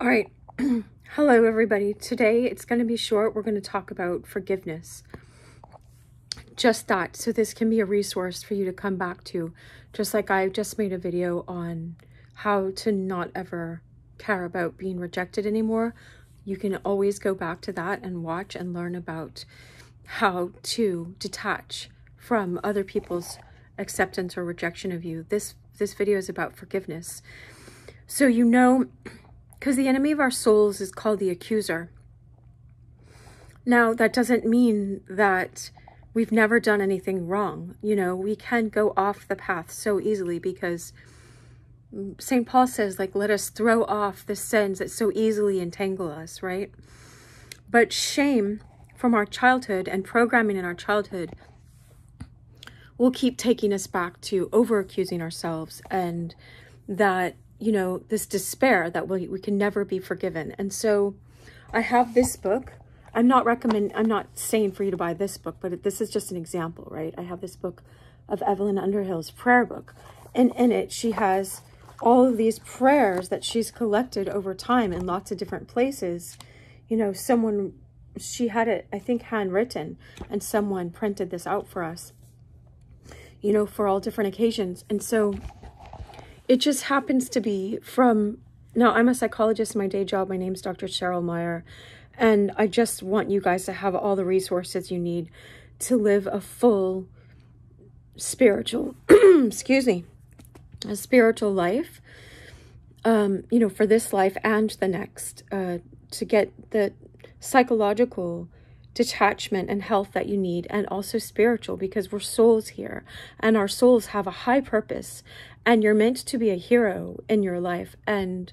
All right. Hello, everybody. Today it's going to be short. We're going to talk about forgiveness. Just that. So this can be a resource for you to come back to. Just like I just made a video on how to not ever care about being rejected anymore. You can always go back to that and watch and learn about how to detach from other people's acceptance or rejection of you. This this video is about forgiveness. So you know because the enemy of our souls is called the accuser. Now, that doesn't mean that we've never done anything wrong. You know, we can go off the path so easily because St. Paul says, like, let us throw off the sins that so easily entangle us, right? But shame from our childhood and programming in our childhood will keep taking us back to over accusing ourselves and that you know, this despair that we, we can never be forgiven. And so I have this book. I'm not recommend, I'm not saying for you to buy this book, but this is just an example, right? I have this book of Evelyn Underhill's prayer book. And in it, she has all of these prayers that she's collected over time in lots of different places. You know, someone, she had it, I think, handwritten, and someone printed this out for us, you know, for all different occasions. And so it just happens to be from now i'm a psychologist. In my day job my name's dr cheryl meier. And i just want you guys to have all the resources you need to live a full spiritual excuse me a spiritual life um you know for this life and the next uh to get the psychological detachment and health that you need and also spiritual because we're souls here and our souls have a high purpose and you're meant to be a hero in your life and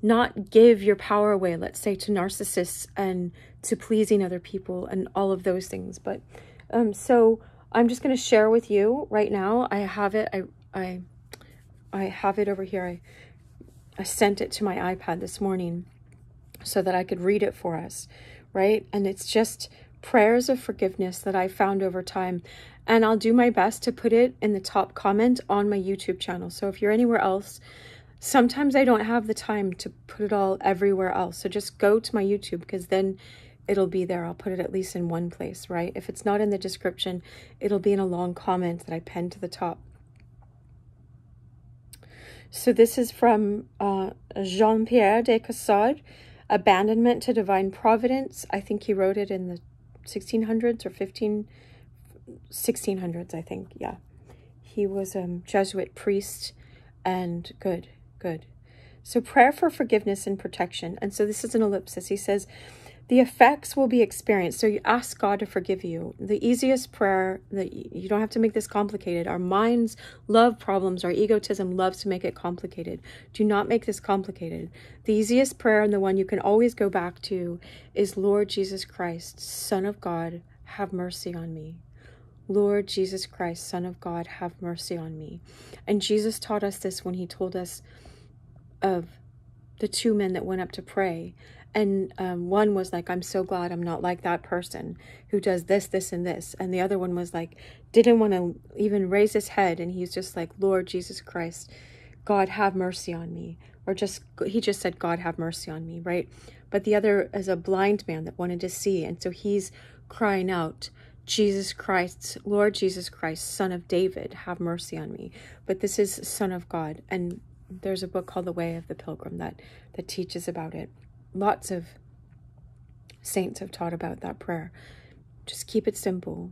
not give your power away let's say to narcissists and to pleasing other people and all of those things. But um so i'm just going to share with you right now. I have it i i i have it over here. I i sent it to my ipad this morning so that i could read it for us right? And it's just prayers of forgiveness that i found over time and I'll do my best to put it in the top comment on my YouTube channel. So if you're anywhere else, sometimes I don't have the time to put it all everywhere else. So just go to my YouTube because then it'll be there. I'll put it at least in one place, right? If it's not in the description, it'll be in a long comment that I pen to the top. So this is from uh, Jean-Pierre de Caussade, Abandonment to Divine Providence. I think he wrote it in the 1600s or 15 1600s, I think. Yeah. He was a Jesuit priest and good, good. So prayer for forgiveness and protection. And so this is an ellipsis. He says, the effects will be experienced. So you ask God to forgive you. The easiest prayer that you don't have to make this complicated. Our minds love problems. Our egotism loves to make it complicated. Do not make this complicated. The easiest prayer and the one you can always go back to is Lord Jesus Christ, Son of God, have mercy on me. Lord Jesus Christ, Son of God, have mercy on me. And Jesus taught us this when he told us of the two men that went up to pray. And um, one was like, I'm so glad I'm not like that person who does this, this, and this. And the other one was like, didn't want to even raise his head. And he's just like, Lord Jesus Christ, God, have mercy on me. Or just, he just said, God, have mercy on me, right? But the other is a blind man that wanted to see. And so he's crying out, Jesus Christ, Lord Jesus Christ, Son of David, have mercy on me. But this is Son of God, and there's a book called The Way of the Pilgrim that that teaches about it. Lots of saints have taught about that prayer. Just keep it simple.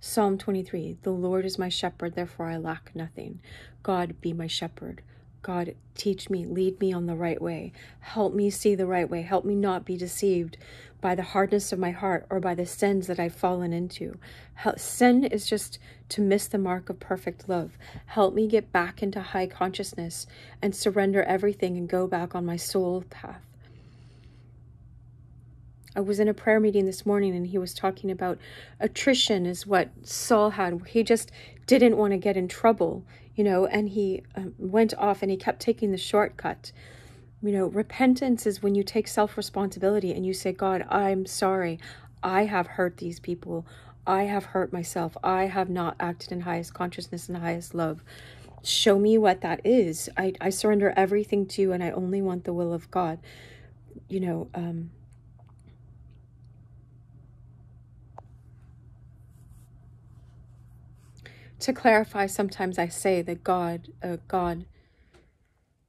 Psalm 23 The Lord is my shepherd, therefore I lack nothing. God be my shepherd. God, teach me, lead me on the right way. Help me see the right way. Help me not be deceived by the hardness of my heart or by the sins that I've fallen into. Sin is just to miss the mark of perfect love. Help me get back into high consciousness and surrender everything and go back on my soul path. I was in a prayer meeting this morning and he was talking about attrition is what Saul had. He just didn't want to get in trouble, you know, and he um, went off and he kept taking the shortcut. You know, repentance is when you take self responsibility and you say, God, I'm sorry. I have hurt these people. I have hurt myself. I have not acted in highest consciousness and highest love. show me what that is. I, I surrender everything to you and I only want the will of God. You know, um, to clarify, sometimes I say that God, uh, God,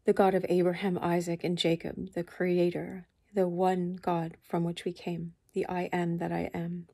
the God of Abraham, Isaac, and Jacob, the Creator, the one God from which we came, the I am that I am.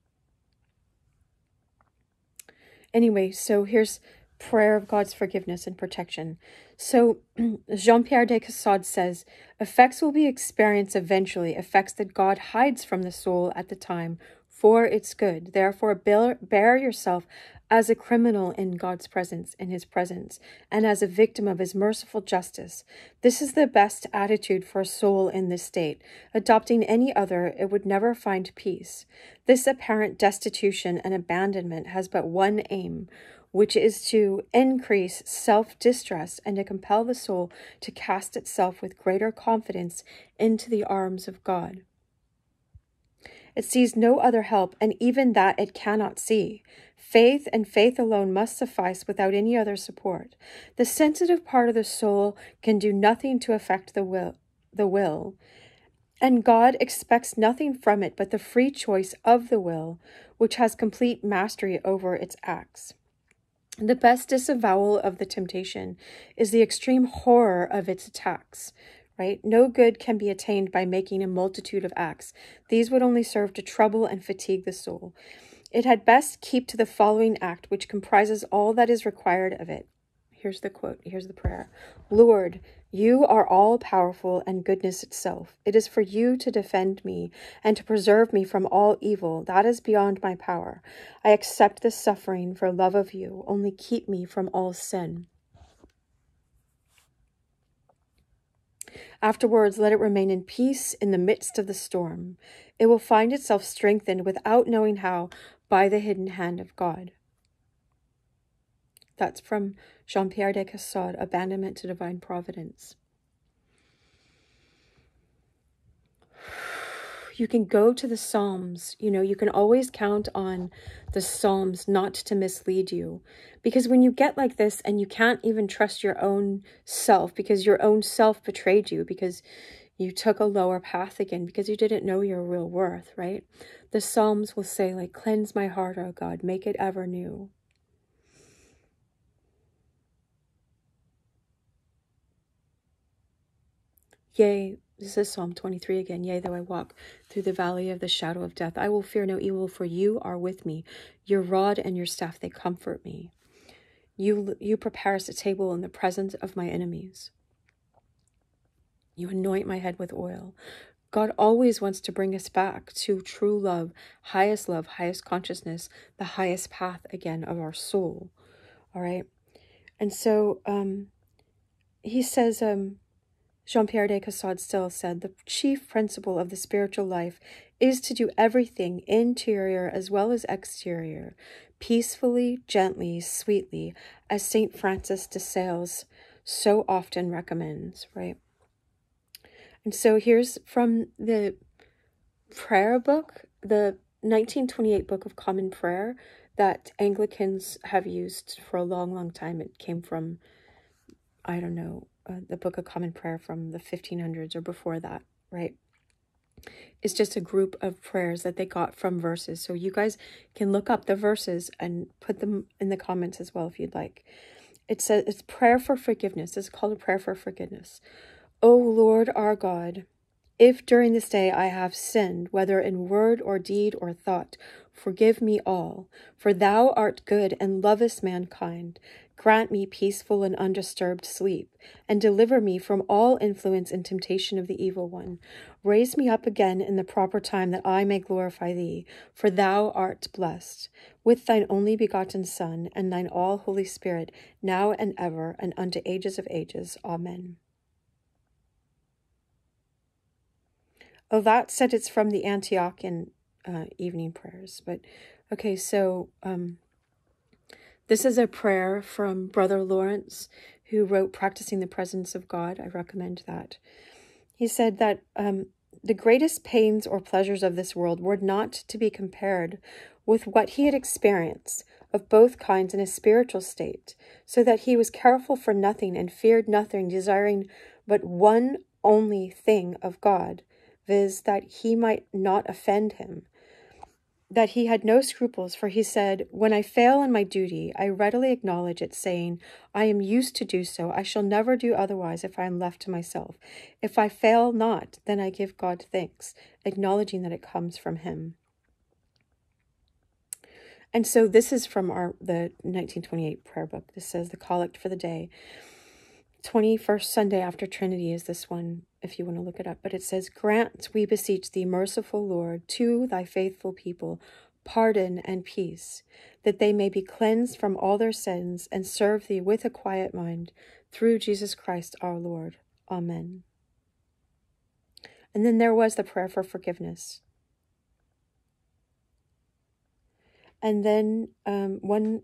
Anyway, so here's prayer of God's forgiveness and protection. So Jean Pierre de Caussade says, effects will be experienced eventually, effects that God hides from the soul at the time for its good. Therefore, bear yourself as a criminal in God's presence, in his presence, and as a victim of his merciful justice. This is the best attitude for a soul in this state. Adopting any other, it would never find peace. This apparent destitution and abandonment has but one aim, which is to increase self distrust and to compel the soul to cast itself with greater confidence into the arms of God. It sees no other help, and even that it cannot see. Faith and faith alone must suffice without any other support. The sensitive part of the soul can do nothing to affect the will, the will, and God expects nothing from it but the free choice of the will, which has complete mastery over its acts. The best disavowal of the temptation is the extreme horror of its attacks, right? No good can be attained by making a multitude of acts. These would only serve to trouble and fatigue the soul. It had best keep to the following act, which comprises all that is required of it. Here's the quote, here's the prayer Lord, you are all powerful and goodness itself. It is for you to defend me and to preserve me from all evil. That is beyond my power. I accept this suffering for love of you. Only keep me from all sin. Afterwards, let it remain in peace in the midst of the storm. It will find itself strengthened without knowing how by the hidden hand of God. That's from Jean Pierre de Caussade, Abandonment to Divine Providence. You can go to the Psalms. You know, you can always count on the Psalms not to mislead you. Because when you get like this and you can't even trust your own self because your own self betrayed you, because you took a lower path again because you didn't know your real worth, right? The Psalms will say, like, cleanse my heart, O God, make it ever new. Yea, this is Psalm 23 again. Yea, though I walk through the valley of the shadow of death, I will fear no evil, for you are with me. Your rod and your staff, they comfort me. You, you prepare us a table in the presence of my enemies. You anoint my head with oil. God always wants to bring us back to true love, highest love, highest consciousness, the highest path again of our soul. All right. And so um, he says, um, Jean Pierre de Caussade still said, the chief principle of the spiritual life is to do everything, interior as well as exterior, peacefully, gently, sweetly, as St. Francis de Sales so often recommends, right? And so here's from the prayer book, the 1928 Book of Common Prayer that Anglicans have used for a long, long time. It came from, I don't know, uh, the Book of Common Prayer from the 1500s or before that, right? It's just a group of prayers that they got from verses. So you guys can look up the verses and put them in the comments as well if you'd like. It says it's prayer for forgiveness. It's called a prayer for forgiveness. O Lord our God, if during this day I have sinned, whether in word or deed or thought, forgive me all, for thou art good and lovest mankind. Grant me peaceful and undisturbed sleep, and deliver me from all influence and temptation of the evil one. Raise me up again in the proper time that I may glorify thee, for thou art blessed, with thine only begotten Son, and thine all Holy Spirit, now and ever, and unto ages of ages. Amen. Oh, that said it's from the Antiochian uh, evening prayers. But okay, so um, this is a prayer from Brother Lawrence, who wrote Practicing the Presence of God. I recommend that. He said that um, the greatest pains or pleasures of this world were not to be compared with what he had experienced of both kinds in a spiritual state, so that he was careful for nothing and feared nothing, desiring but one only thing of God, viz., that he might not offend him. That he had no scruples, for he said, When I fail in my duty, I readily acknowledge it, saying, I am used to do so. I shall never do otherwise if I am left to myself. If I fail not, then I give God thanks, acknowledging that it comes from him. And so this is from our the 1928 prayer book. This says the collect for the day. 21st Sunday after Trinity is this one, if you want to look it up. But it says, Grant, we beseech thee, merciful Lord, to thy faithful people, pardon and peace, that they may be cleansed from all their sins and serve thee with a quiet mind, through Jesus Christ our Lord. Amen. And then there was the prayer for forgiveness. And then um, one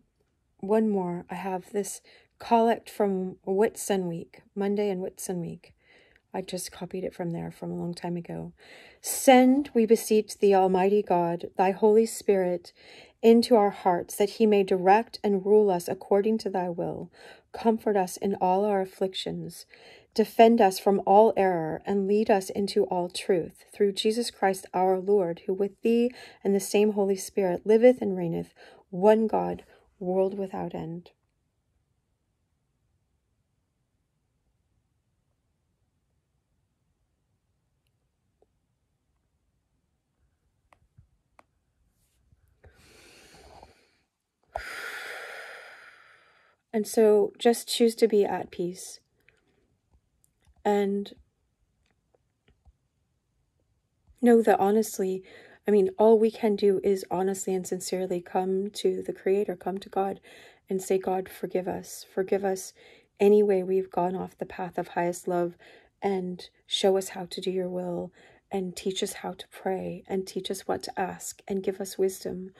one more. I have this collect from Whitsun Week, Monday and Whitsun Week. I just copied it from there from a long time ago. Send, we beseech thee, Almighty God, thy Holy Spirit into our hearts, that he may direct and rule us according to thy will. Comfort us in all our afflictions. Defend us from all error and lead us into all truth, through Jesus Christ our Lord, who with thee and the same Holy Spirit liveth and reigneth, one God, world without end. And so just choose to be at peace. And know that honestly, I mean, all we can do is honestly and sincerely come to the Creator, come to God, and say, God, forgive us. Forgive us any way we've gone off the path of highest love, and show us how to do your will, and teach us how to pray, and teach us what to ask, and give us wisdom.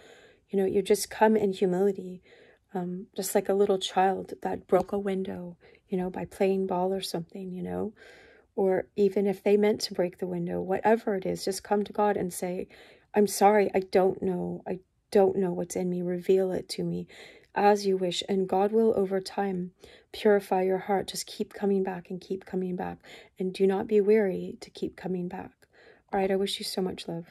You know, you just come in humility, um, just like a little child that broke a window, you know, by playing ball or something, you know or even if they meant to break the window, whatever it is, just come to God and say, I'm sorry, I don't know. I don't know what's in me. Reveal it to me as you wish. And God will, over time, purify your heart. Just keep coming back and keep coming back. And do not be weary to keep coming back. All right, I wish you so much love.